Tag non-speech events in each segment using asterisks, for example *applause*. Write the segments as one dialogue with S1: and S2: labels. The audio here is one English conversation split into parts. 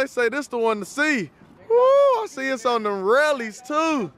S1: They say this the one to see. Woo, I see it's on them rallies too.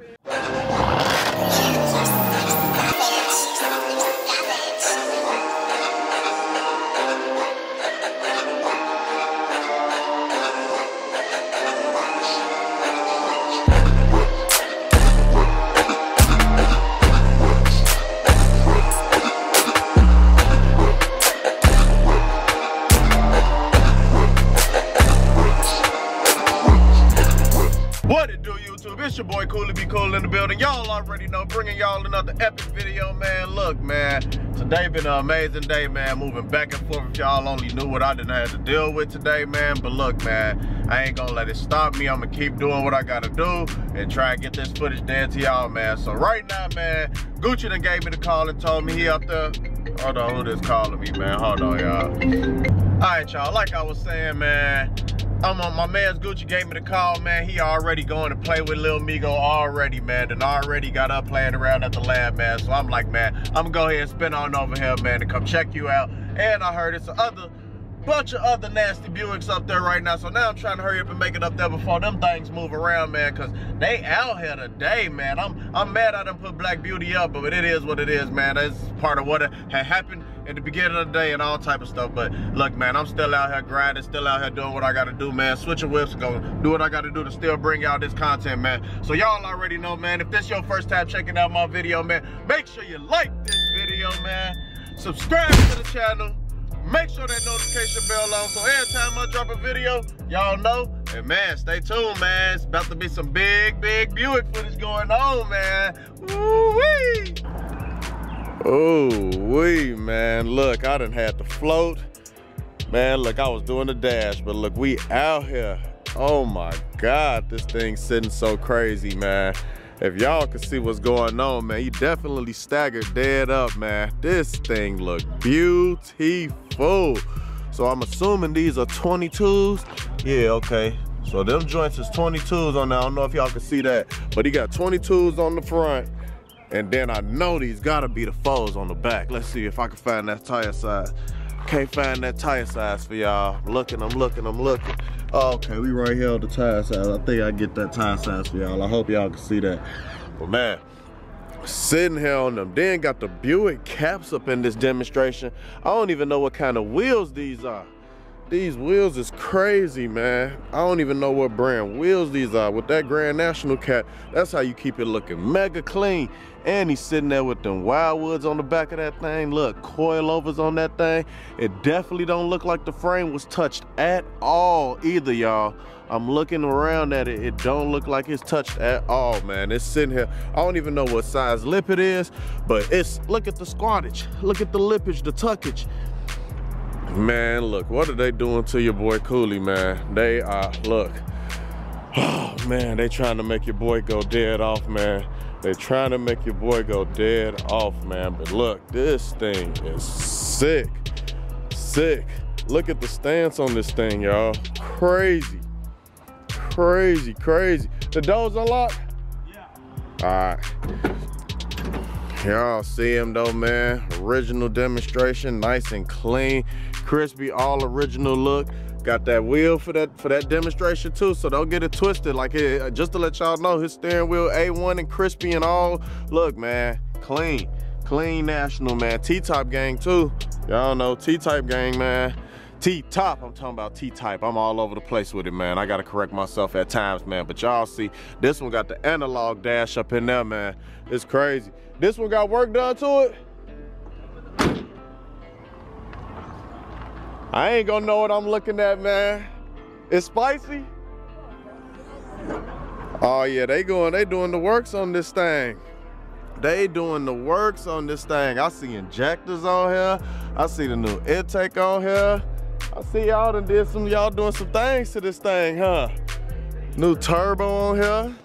S1: It's your boy Koolie Be Cool in the building. Y'all already know, bringing y'all another epic video, man. Look, man, today been an amazing day, man. Moving back and forth. If y'all only knew what I didn't have to deal with today, man. But look, man, I ain't gonna let it stop me. I'm gonna keep doing what I gotta do and try and get this footage down to y'all, man. So right now, man, Gucci done gave me the call and told me he out there. Hold on, who this calling me, man? Hold on, y'all. All right, y'all. Like I was saying, man. I'm on my man's Gucci gave me the call, man. He already going to play with Lil Migo already, man. And already got up playing around at the lab, man. So I'm like, man, I'm gonna go ahead and spin on over here, man, to come check you out. And I heard it's other bunch of other nasty Buicks up there right now. So now I'm trying to hurry up and make it up there before them things move around, man. Cause they out here today, man. I'm I'm mad I done put Black Beauty up, but it is what it is, man. That's part of what had happened at the beginning of the day and all type of stuff. But look, man, I'm still out here grinding, still out here doing what I gotta do, man. Switching whips, gonna do what I gotta do to still bring y'all this content, man. So y'all already know, man, if this your first time checking out my video, man, make sure you like this video, man. Subscribe to the channel. Make sure that notification bell on so every time I drop a video, y'all know. And man, stay tuned, man. It's about to be some big, big Buick footage going on, man. Woo-wee! Oh, we man. Look, I done had to float. Man, look, I was doing the dash, but look, we out here. Oh my God, this thing's sitting so crazy, man. If y'all can see what's going on, man, you definitely staggered dead up, man. This thing look beautiful. So I'm assuming these are 22s. Yeah, okay. So them joints is 22s on there. I don't know if y'all can see that, but he got 22s on the front. And then I know these gotta be the foes on the back. Let's see if I can find that tire size. Can't find that tire size for y'all. Looking, I'm looking, I'm looking. Oh, okay, we right here on the tire size. I think I get that tire size for y'all. I hope y'all can see that. But man, sitting here on them. Then got the Buick caps up in this demonstration. I don't even know what kind of wheels these are. These wheels is crazy, man. I don't even know what brand wheels these are. With that Grand National cat, that's how you keep it looking mega clean. And he's sitting there with them Wilwoods on the back of that thing. Look, coilovers on that thing. It definitely don't look like the frame was touched at all either, y'all. I'm looking around at it. It don't look like it's touched at all, man. It's sitting here. I don't even know what size lip it is, but it's, look at the squattage. Look at the lippage, the tuckage. Man, look, what are they doing to your boy Koolie, man? They are, look. *sighs* Oh, man, they trying to make your boy go dead off, man. They trying to make your boy go dead off, man. But look, this thing is sick, sick. Look at the stance on this thing, y'all. Crazy, crazy, crazy. The doors unlocked? Yeah. All right. Y'all see him though, man. Original demonstration, nice and clean, crispy, all original look. Got that wheel for that for that demonstration too, so don't get it twisted. Like it, uh, just to let y'all know, his steering wheel A1 and crispy and all. Look, man, clean, clean national, man. T-Type gang too. Y'all know T-Type gang, man. T-Top, I'm talking about T-Type. I'm all over the place with it, man. I gotta correct myself at times, man. But y'all see, this one got the analog dash up in there, man. It's crazy. This one got work done to it. I ain't gonna know what I'm looking at, man. It's spicy. Oh yeah, they going, they doing the works on this thing. They doing the works on this thing. I see injectors on here. I see the new intake on here. I see y'all done did some, y'all doing some things to this thing, huh? New turbo on here.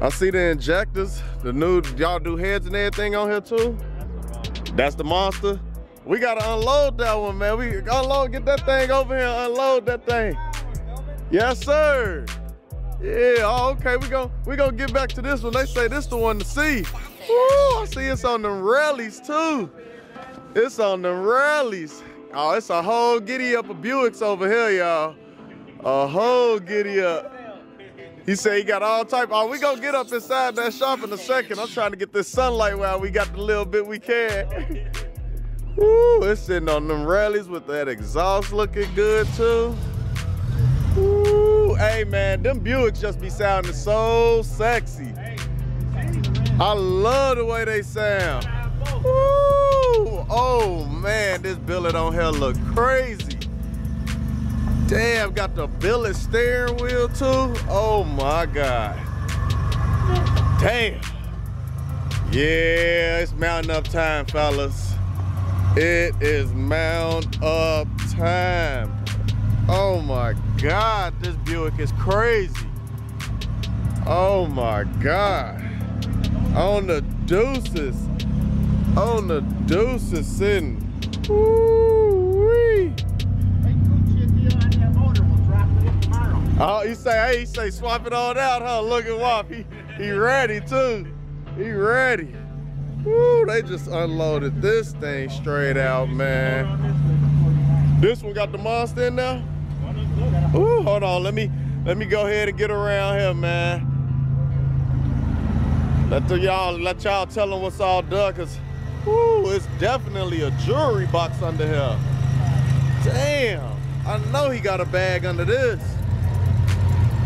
S1: I see the injectors, the new, y'all do heads and everything on here too? That's the monster. We gotta unload that one, man. We unload, get that thing over here, unload that thing. Yes, sir. Yeah, oh, okay, we gon' we gonna get back to this one. They say this the one to see. Woo, I see it's on them rallies too. It's on them rallies. Oh, it's a whole giddy up of Buicks over here, y'all. A whole giddy up. He said he got all type. Oh, we gonna get up inside that shop in a second. I'm trying to get this sunlight while we got the little bit we can. *laughs* Woo, it's sitting on them rallies with that exhaust looking good too. Woo, hey man, them Buicks just be sounding so sexy. I love the way they sound. Woo, oh man, this billet on here look crazy. Damn, got the billet steering wheel too. Oh my God. Damn. Yeah, it's mounting up time, fellas. It is mount up time. Oh my God, this Buick is crazy. Oh my God. On the deuces. On the deuces sitting. Woo-wee. Oh, he say, hey, he say, swap it all out, huh? Look at Wop, he, he ready too. He ready. Woo, they just unloaded this thing straight out, man. This one got the monster in there? Ooh, hold on, let me let me go ahead and get around here, man. Let y'all let y'all tell them what's all done, cause ooh, it's definitely a jewelry box under here. Damn, I know he got a bag under this.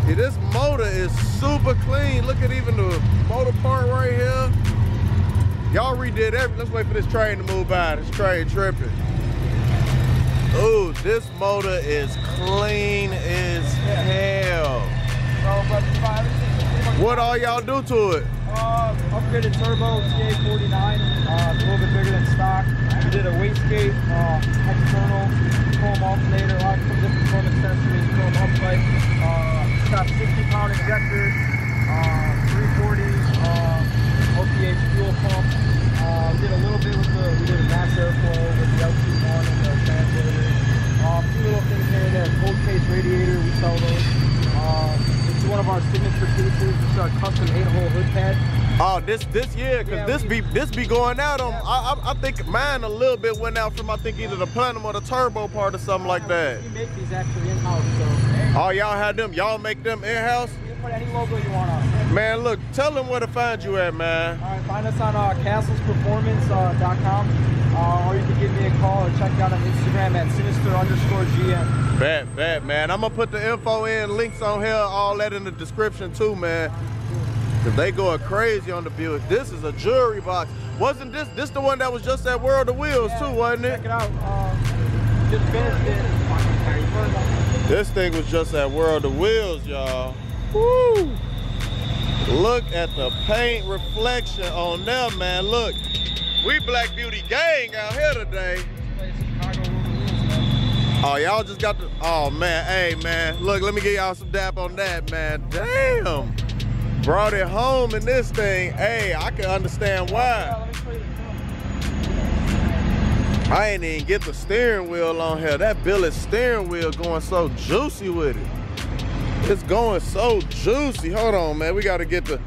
S1: See, this motor is super clean. Look at even the motor part right here. Y'all redid everything. Let's wait for this train to move by. This train tripping. Ooh, this motor is clean as hell. What all y'all do to it?
S2: Uh, upgraded turbo, TA49, uh, a little bit bigger than stock. We did a wastegate, uh, external, chrome alternator, a lot of different chrome accessories, chrome upright. Uh, got 60 pound injectors, uh, 340, uh, LPH fuel pump. Uh, did a little bit with the, we did a mass airflow with the LT1 and the translator. Uh, a few little things here and there. Cold case radiator, we sell those. Uh, is one of our signature cases. Our custom eight-hole hood pad.
S1: Oh, this this year, cause
S2: Yeah,
S1: this
S2: we-
S1: be this be going out on. I, I I think mine a little bit went out from I think either the platinum or the turbo part or something like that.
S2: We make these actually in-house, so
S1: Oh, y'all had them. Y'all make them in house.
S2: you can put any logo you want on.
S1: Man, look, tell them where to find you at, man.
S2: All right, find us on uh, castlesperformance.com, uh, or you can give me a call or check out on Instagram at sinister underscore GM.
S1: Bet, bet, man. I'm gonna put the info in, links on here, all that in the description too, man. Cause they going crazy on the Buick. This is a jewelry box. Wasn't this this the one that was just at World of Wheels too, wasn't
S2: Check
S1: it?
S2: Check it out. Uh, just finished it.
S1: This thing was just at World of Wheels, y'all. Woo! Look at the paint reflection on them, man. Look, we Black Beauty gang out here today. Oh, y'all just got the, oh man, hey man, look, let me get y'all some dap on that, man. Damn, brought it home in this thing. Hey, I can understand why. I ain't even get the steering wheel on here. That billet steering wheel going so juicy with it. It's going so juicy. Hold on, man, we gotta get the,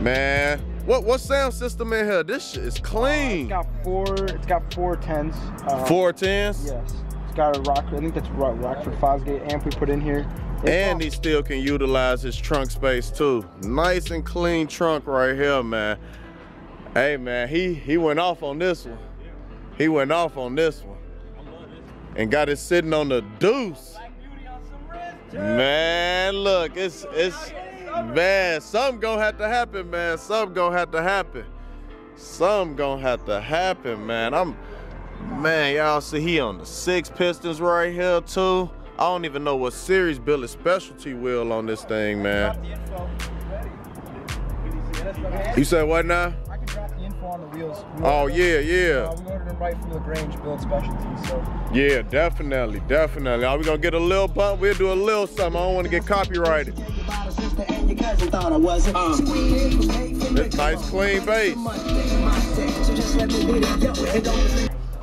S1: man. What what sound system in here? This shit is
S2: It's
S1: clean.
S2: got four. It's got four tens. Uh,
S1: Four tens?
S2: Yes. It's got a rock. I think that's Rock, Rockford Fosgate amp we put in here. It's
S1: And he still can utilize his trunk space too. Nice and clean trunk right here, man. Hey man, he he went off on this one. He went off on this one. And got it sitting on the deuce. Man, look, it's it's man, something gonna have to happen, man. Something gonna have to happen. Something gonna have to happen, man. I'm man, y'all see he on the six pistons right here too. I don't even know what series Billet Specialty wheel on this thing, man. You said what now?
S2: On the wheels. We
S1: Oh yeah,
S2: them-
S1: yeah.
S2: Uh, we ordered them right from Lagrange Billet Specialty. So
S1: Yeah, definitely, definitely. Are we gonna get a little bump? We'll do a little something. I don't wanna get copyrighted. This nice clean bass.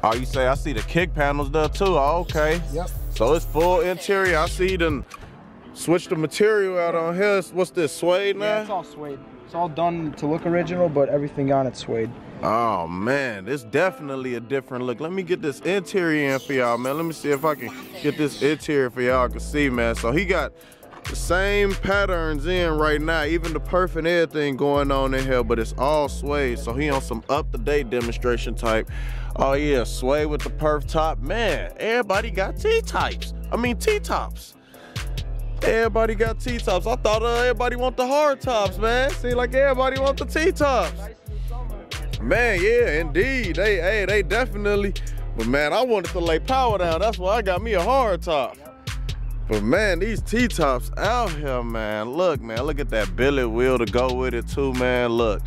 S1: Oh, you say I see the kick panels there too. Oh, okay.
S2: Yep.
S1: So it's full interior. I see them switch the material out on here. What's this, suede
S2: yeah,
S1: now?
S2: it's all suede. It's all done to look original, but everything on it's suede.
S1: Oh man, it's definitely a different look. Let me get this interior in for y'all, man. Let me see if I can get this interior for y'all can see, man. So he got the same patterns in right now, even the perf and everything going on in here, but it's all suede. So he on some up-to-date demonstration type. Oh yeah, suede with the perf top. Man, everybody got T-types. I mean T-tops. Everybody got T-tops. I thought uh, everybody want the hard tops, man. Seem like everybody want the T-tops. Man, yeah, indeed. They, hey, they definitely. But man, I wanted to lay power down. That's why I got me a hard top. But man, these T-tops out here, man. Look, man, look at that billet wheel to go with it too, man. Look,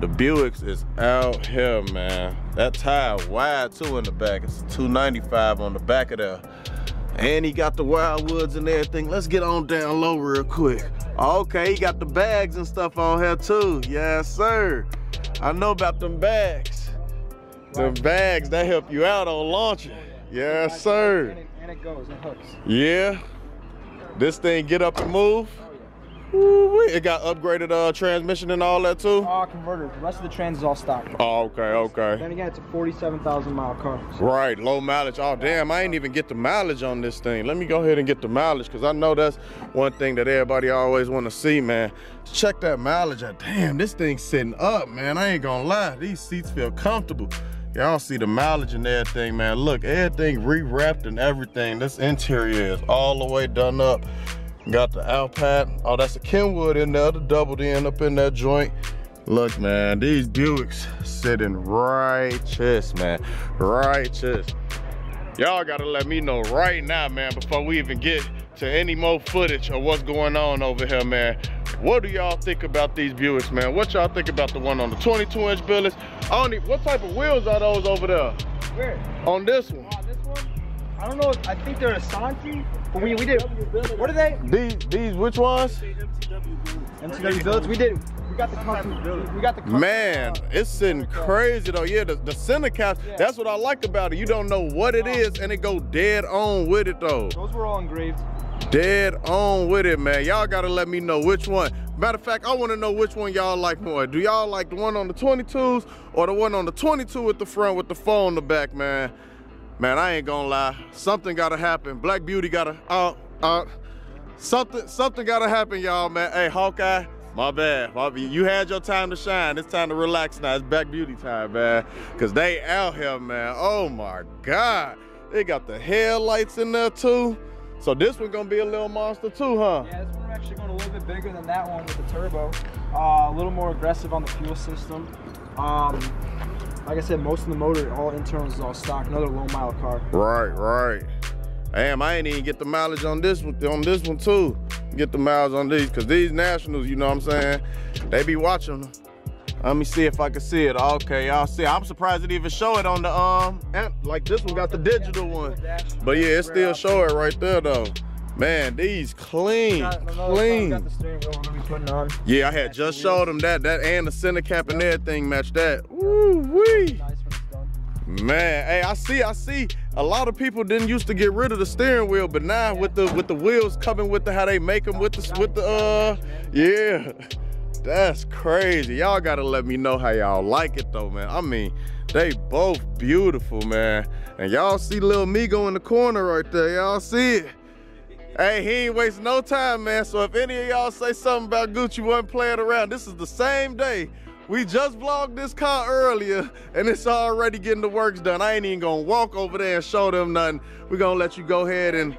S1: the Buicks is out here, man. That tire wide too in the back. It's 295 on the back of there. And he got the Wilwoods and everything. Let's get on down low real quick. Okay, he got the bags and stuff on here too. Yes, sir. I know about them bags. Them bags, that help you out on launching. Yes, sir.
S2: And it goes, it hooks.
S1: Yeah. This thing get up and move. It got upgraded uh, transmission and all that too.
S2: All converters. The rest of the trans is all stock.
S1: Oh, okay, okay.
S2: Then again, it's a 47,000 mile car. So
S1: Right, low mileage. Oh, damn, I ain't even get the mileage on this thing. Let me go ahead and get the mileage because I know that's one thing that everybody always want to see, man. Check that mileage out. Damn, this thing's sitting up, man. I ain't gonna lie. These seats feel comfortable. Y'all see the mileage and everything, man. Look, everything re-wrapped and everything. This interior is all the way done up. Got the Alpine. Oh, that's a Kenwood in there, the double DIN up in that joint. Look, man, these Buicks sitting righteous, man. Righteous. Y'all gotta let me know right now, man, before we even get to any more footage of what's going on over here, man. What do y'all think about these Buicks, man? What y'all think about the one on the 22 inch billets? I don't even, what type of wheels are those over there?
S2: where?
S1: On this one?
S2: I don't know. I think they're a Santi. But we, we did. What are they?
S1: These, these, which ones?
S2: MTW builds. We did. We got the custom. We got the custom.
S1: Man, it's sitting crazy though. Yeah, the, the center caps,
S2: Yeah.
S1: that's what I like about it. You don't know what it is and it go dead on with it though.
S2: Those were all engraved.
S1: Dead on with it, man. Y'all gotta let me know which one. Matter of fact, I wanna know which one y'all like more. Do y'all like the one on the 22s or the one on the 22 at the front with the phone in the back, man? Man, I ain't gonna lie. Something gotta happen. Black Beauty gotta, uh, uh, something, something gotta happen, y'all, man. Hey, Hawkeye, my bad. You had your time to shine. It's time to relax now. It's Black Beauty time, man. Cause they out here, man. Oh my God. They got the headlights in there too. So this one gonna be a little monster too, huh?
S2: Yeah, this one actually going a little bit bigger than that one with the turbo. Uh, a little more aggressive on the fuel system. Um, like I said, most of the motor, all internals is all stock. Another low mile car.
S1: Right, right. Damn, I ain't even get the mileage on this one, on this one too. Get the miles on these, cause these nationals, you know what I'm saying? They be watching them. Let me see if I can see it. Okay, y'all see. I'm surprised it even show it on the um, app. like this one got the digital one. But yeah, it still show it right there though. Man, these clean,
S2: Got,
S1: clean.
S2: got the steering wheel we're gonna be putting on.
S1: Yeah, I had just showed them that, that and the center cap and everything match that. Woo wee.
S2: Nice when it's done.
S1: Man, hey, I see, I see. A lot of people didn't used to get rid of the steering wheel, but now with the with the wheels coming with the how they make them with the with the uh, yeah, that's crazy. Y'all gotta let me know how y'all like it though, man. I mean, they both beautiful, man. And y'all see little Migo in the corner right there. Y'all see it. Hey, he ain't wasting no time, man. So if any of y'all say something about Gucci wasn't playing around, this is the same day. We just vlogged this car earlier, and it's already getting the works done. I ain't even gonna walk over there and show them nothing. We're gonna let you go ahead and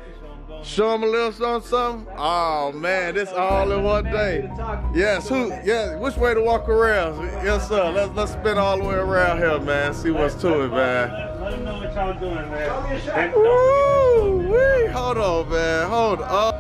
S1: show them a little something, something. Oh man, this all in one day. Yes, who? Yeah, which way to walk around? Yes, sir. Let's let's spin all the way around here, man. See what's to it, man.
S3: Let them know what y'all doing, man.
S1: Woo! Wee! Hold on, man. Hold up.